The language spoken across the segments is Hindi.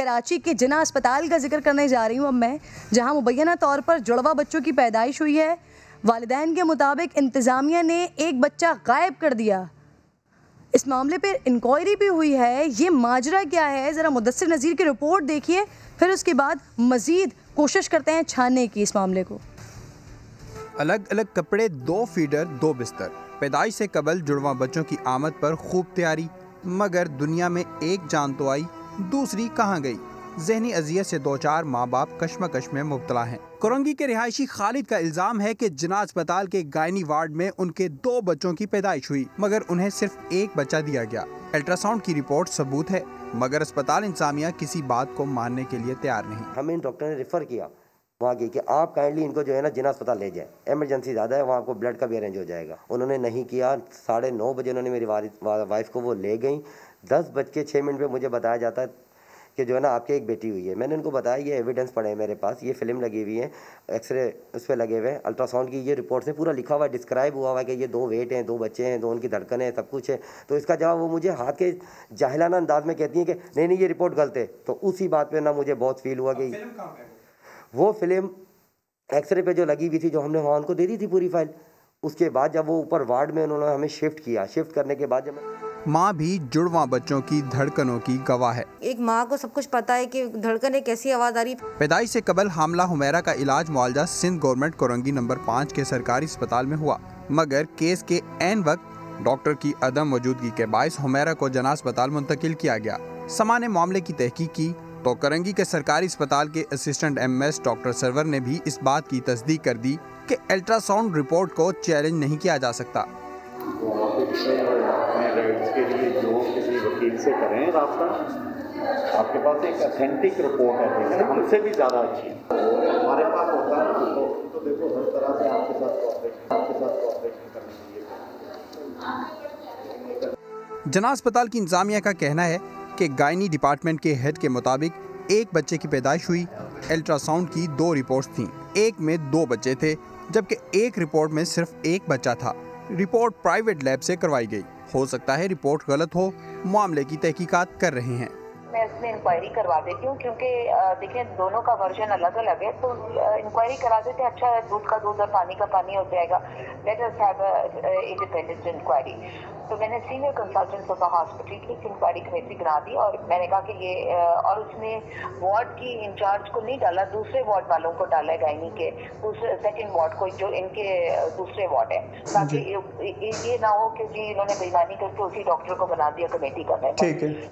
कराची के जिना अस्पताल का ज़िक्र करने जा रही हूँ अब मैं, जहाँ मुबैना तौर पर जुड़वा बच्चों की पैदाइश हुई है। वालदेन के मुताबिक इंतज़ामिया ने एक बच्चा गायब कर दिया। इस मामले पर इंक्वायरी भी हुई है। ये माजरा क्या है? ज़रा मुदसर नज़ीर की रिपोर्ट देखिए, फिर उसके बाद मज़ीद कोशिश करते हैं छानने की इस मामले को। अलग अलग कपड़े, दो फीडर, दो बिस्तर। पैदाइश से कबल जुड़वा बच्चों की आमद पर खूब तैयारी, मगर दुनिया में एक जान तो आई दूसरी कहाँ गई? जहनी अजियत से दो चार माँ बाप कश्मकश में मुबतला हैं। कोरंगी के रिहायशी खालिद का इल्ज़ाम है कि जिना अस्पताल के गायनी वार्ड में उनके दो बच्चों की पैदाइश हुई, मगर उन्हें सिर्फ़ एक बच्चा दिया गया। अल्ट्रासाउंड की रिपोर्ट सबूत है, मगर अस्पताल इंतजामिया किसी बात को मानने के लिए तैयार नहीं। हमें डॉक्टर ने रेफ़र किया वहाँ की कि आप काइंडली इनको जो है ना जिना अस्पताल ले जाए। एमरजेंसी ज़्यादा है, वहाँ आपको ब्लड का भी अरेंज हो जाएगा। उन्होंने नहीं किया। साढ़े नौ बजे उन्होंने मेरी वाइफ को वो ले गई। दस बज के छः मिनट पर मुझे बताया जाता है कि जो है ना आपकी एक बेटी हुई है। मैंने उनको बताया, ये एविडेंस पड़े हैं मेरे पास, ये फ़िल्म लगी हुई है एक्सरे उस पर लगे हुए हैं अल्ट्रासाउंड की ये रिपोर्ट से पूरा लिखा हुआ है डिस्क्राइब हुआ हुआ है कि ये दो वेट हैं, दो बच्चे हैं, दो उनकी धड़कन है, सब कुछ है। तो इसका जवाब वो मुझे हाथ के जाहिलाना अंदाज में कहती हैं कि, नहीं नहीं, ये रिपोर्ट गलत है। तो उसी बात पर ना मुझे बहुत फील हुआ कि वो फ़िल्म एक्सरे पे जो लगी हुई थी जो हमने वहाँ उनको दे दी थी पूरी फ़ाइल उसके बाद जब वो ऊपर वार्ड में उन्होंने हमें शिफ्ट किया। शिफ्ट करने के बाद जब माँ भी जुड़वा बच्चों की धड़कनों की गवाह है। एक माँ को सब कुछ पता है कि धड़कन एक ऐसी आवाज़ आ रही पैदाइश से कबल हामला हुमैरा का इलाज मुआवजा सिंध गवर्नमेंट कोरंगी नंबर पाँच के सरकारी अस्पताल में हुआ। मगर केस के एन वक्त डॉक्टर की अदम मौजूदगी के बायस हुमैरा को जना अस्पताल मुंतकिल किया गया। समाने मामले की तहकीक की तो करंगी के सरकारी अस्पताल के असिस्टेंट एमएस डॉक्टर सरवर ने भी इस बात की तस्दीक कर दी कि अल्ट्रासाउंड रिपोर्ट को चैलेंज नहीं किया जा सकता। से करें रबता आपके पास एक अथेंटिक रिपोर्ट है हमसे भी ज़्यादा अच्छी हमारे पास होता है तो, तो देखो हर तरह से आपके साथ कॉपरेशन आपके साथ कॉपरेशन करने के लिए। जना अस्पताल की इंतजामिया का कहना है कि गायनी डिपार्टमेंट के हेड के मुताबिक एक बच्चे की पैदाइश हुई। अल्ट्रासाउंड की दो रिपोर्ट्स थीं। एक में दो बच्चे थे, जबकि एक रिपोर्ट में सिर्फ़ एक बच्चा था। रिपोर्ट प्राइवेट लैब से करवाई गई। हो सकता है रिपोर्ट गलत हो, मामले की तहकीकात कर रहे हैं। मैं इसमें इंक्वायरी करवा देती हूँ, क्योंकि देखें दोनों का वर्जन अलग अलग है तो इंक्वायरी करा देते अच्छा दूध का दूध और पानी का पानी हो जाएगा। Let us have independent inquiry तो मैंने सीनियर कंसल्टेंट ऑफ़ हॉस्पिटल की इंक्वायरी कमेटी बना दी और मैंने कहा कि ये और उसमें वार्ड की इंचार्ज को नहीं डाला दूसरे वार्ड वालों को डाला है गायनी के दूसरे सेकेंड वार्ड को जो इनके दूसरे वार्ड है। ताकि ये ना हो कि जी इन्होंने बेईमानी करके उसी डॉक्टर को बना दिया कमेटी का ठीक है।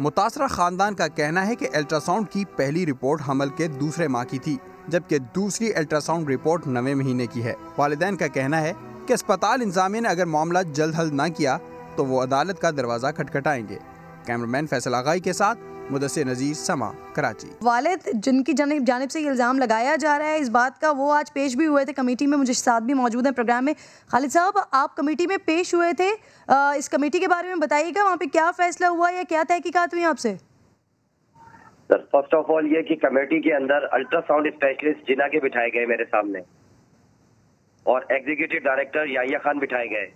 मुतासरा खानदान का कहना है कि अल्ट्रासाउंड की पहली रिपोर्ट हमल के दूसरे माह की थी जबकि दूसरी अल्ट्रासाउंड रिपोर्ट नवे महीने की है। वालदेन का कहना है कि अस्पताल इंतजामिया ने अगर मामला जल्द हल न किया तो वो अदालत का दरवाज़ा खटखटाएँगे। कैमरामैन फैसल आगाई के साथ मुदसर नज़ीर समा कराची। वालिद जिनकी जानब से इल्ज़ाम लगाया जा रहा है इस बात का वो आज पेश भी हुए थे कमेटी में मुझे साथ भी मौजूद है प्रोग्राम में। खालिद साहब आप कमेटी में पेश हुए थे आ, इस कमेटी के बारे में बताइएगा वहाँ पे क्या फैसला हुआ या क्या तहकीकात हुई आपसे? फ़र्स्ट ऑफ़ ऑल ये कि कमेटी के अंदर अल्ट्रासाउंड स्पेशलिस्ट जिना के बिठाए गए मेरे सामने। और एग्जीक्यूटिव डायरेक्टर याहिया खान बिठाए गए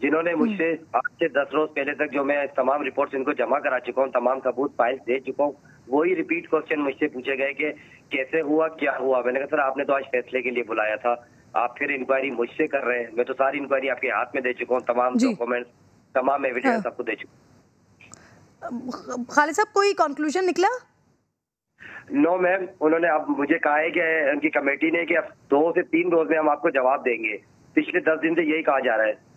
जिन्होंने हम्म। मुझसे आज से दस रोज पहले तक जो मैं तमाम रिपोर्ट्स इनको जमा करा चुका हूँ तमाम सबूत फाइल्स दे चुका हूँ वही रिपीट क्वेश्चन मुझसे पूछे गए कि कैसे हुआ क्या हुआ मैंने कहा सर आपने तो आज फैसले के लिए बुलाया था आप फिर इंक्वायरी मुझसे कर रहे हैं मैं तो सारी इंक्वायरी आपके हाथ में दे चुका हूँ तमाम डॉक्यूमेंट्स तमाम एविडेंस हाँ। आपको दे चुका हूँ खालिद साहब कोई कंक्लूजन निकला नो मैम उन्होंने अब मुझे कहा है कि उनकी कमेटी ने कि अब दो से तीन रोज में हम आपको जवाब देंगे। पिछले दस दिन से यही कहा जा रहा है।